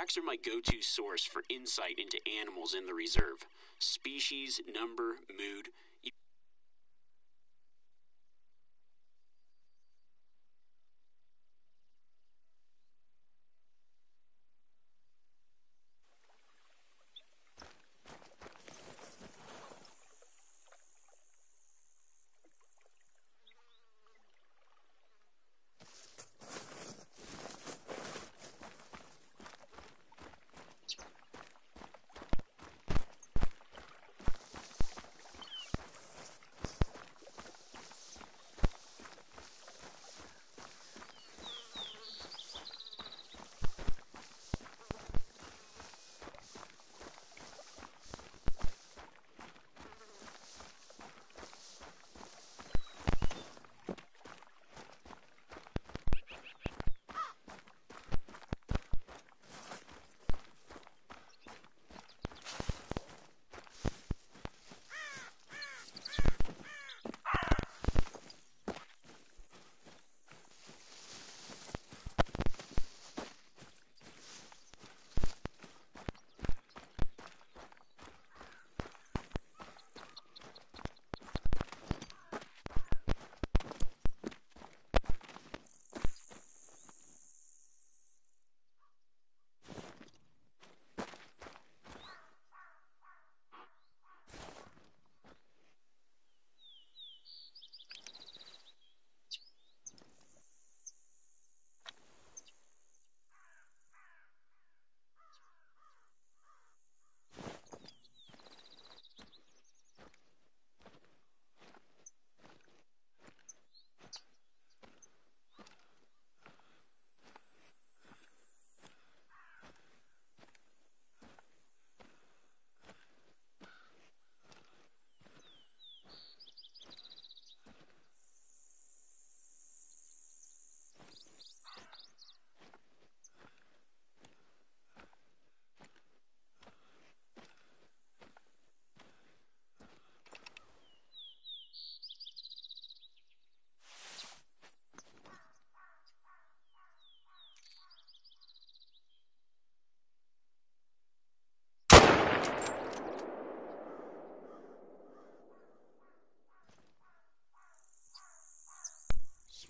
Tracks are my go to source for insight into animals in the reserve species, number, mood.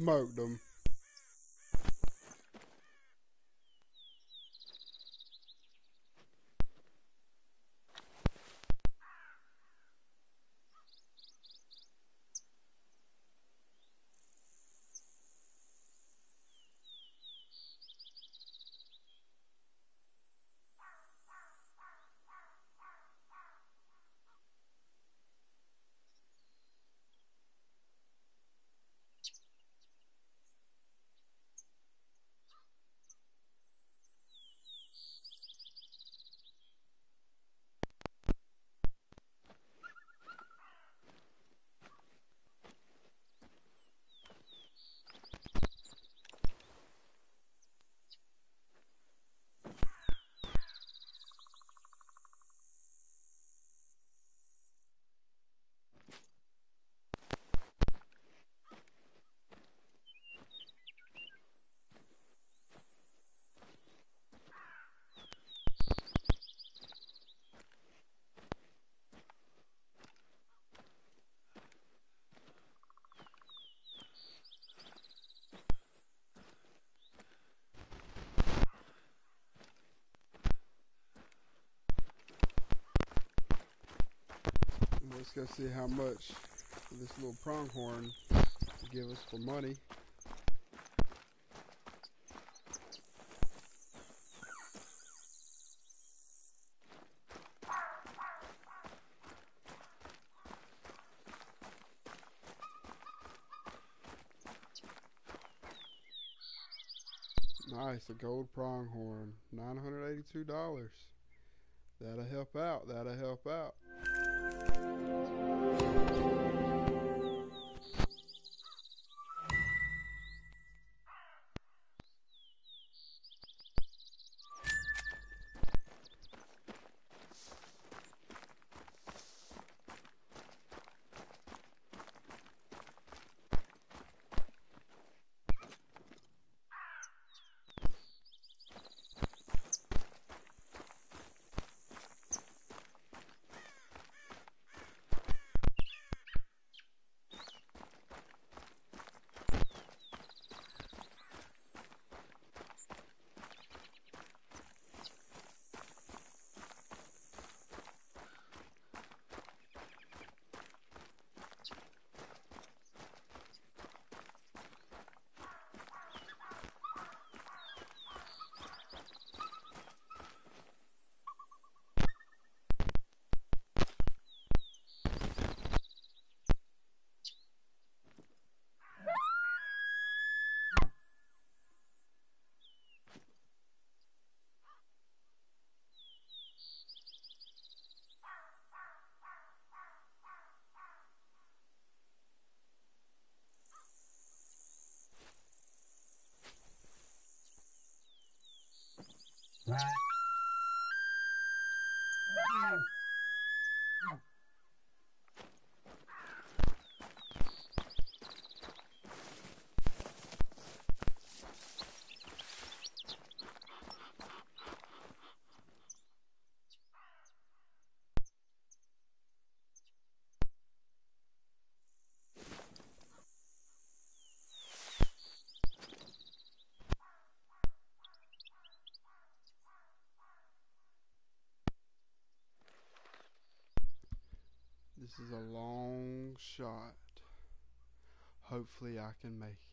Smoked them. Let's go see how much this little pronghorn give us for money. Nice, a gold pronghorn, $982. That'll help out, that'll help out. Right. This is a long shot. Hopefully I can make it.